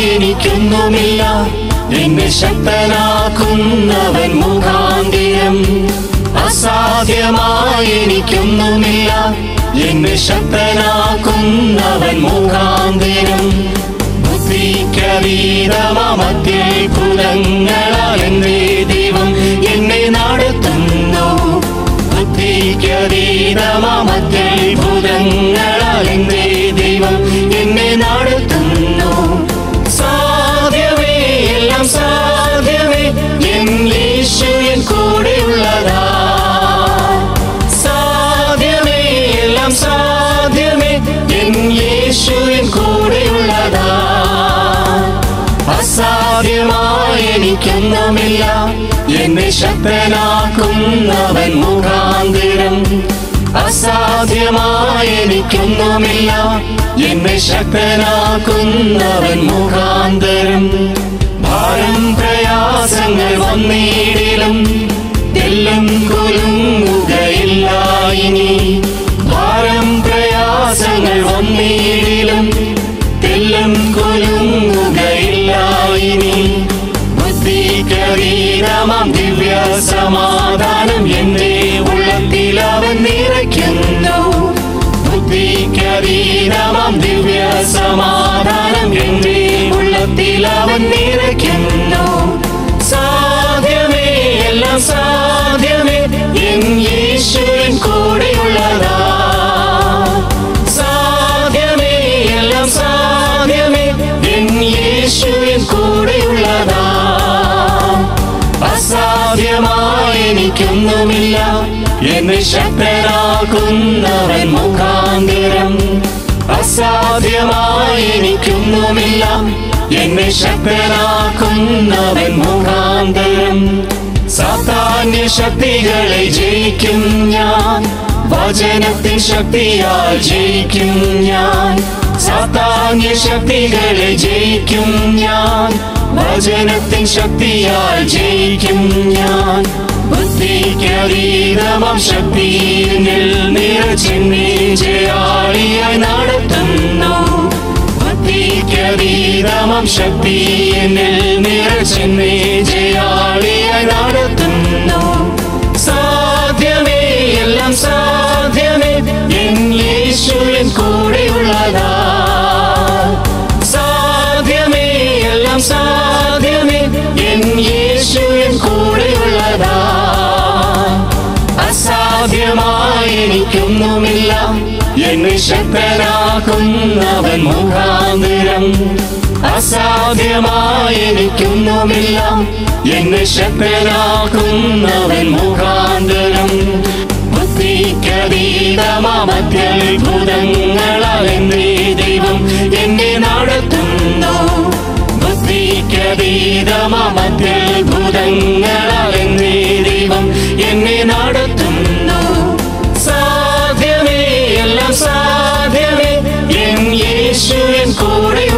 എനിക്കൊന്നുമില്ല. നിന്നെ ശക്തനാക്കുന്നവൻ മുഖാന്തിരം. അസാധ്യമായി എനിക്കൊന്നുമില്ല. എന്നെ ശക്തനാക്കുന്നവൻ മുഖാന്തിരം. ബുദ്ധിക്കതീതമത്തിൽ കുലങ്ങളാൽ എന്നേ ദൈവം എന്നെ നടത്തുന്നു. ബുദ്ധിക്കതീതമത്തിൽ ഭുതങ്ങളാൽ എന്നേ ദൈവം എന്നെ നടത്തുന്നു. എനിക്കൊന്നുമില്ല എന്നെ ശക്തനാക്കുന്നവൻ മുഖാന്തിരം. അസാധ്യമായ എനിക്കൊന്നുമില്ല. എന്നെ ശക്തനാക്കുന്നവൻ മുഖാന്തരം ബുദ്ധികരീരമാം ദിവ്യ സമാധാനം എന്റെ ഉള്ളത്തിൽ അവൻ നിറയ്ക്കുന്നു. ബുദ്ധികരീരമാം ദിവ്യ സമാധാനം എന്റെ ഉള്ളത്തിൽ അവൻ നിറയ്ക്കുന്നു എന്നെ ശക്തനാക്കുന്നവൻ മുഖാന്തരം. അസാധ്യമായി എന്നെ ശക്തനാക്കുന്നവൻ മുഖാന്തരം. സാധാന്യ ശക്തികളെ ജയിക്കും ഞാൻ. വചനത്തിൻ ശക്തിയാൽ ജയിക്കും ഞാൻ. സാധാന്യ ശക്തികളെ ജയിക്കും ഞാൻ. വചനത്തിൻ ശക്തിയാൽ ജയിക്കും ഞാൻ. ബുദ്ധിക്കതീതമാം ശക്തിയിൽ നിറച്ചെന്നെ ജയാളിയായി നടത്തുന്നു. ബുദ്ധിക്കതീതമാം ശക്തിയിൽ നിറച്ചെന്നെ ജയാളിയായി അസാധ്യമായി എന്നെ ശക്തനാക്കുന്നവൻ മുഖാന്തരം. അസാധ്യമായി എനിക്കൊന്നുമില്ല എന്നെ ശക്തനാക്കുന്നവൻ മുഖാന്തരം. ബുദ്ധിക്കതീതമാമത്യത്ഭുതങ്ങളാൽ എന്റെ ദൈവം എന്നെ നടത്തുന്നു. ബുദ്ധിക്കതീതമാമത്യത്ഭുതങ്ങൾ Audio.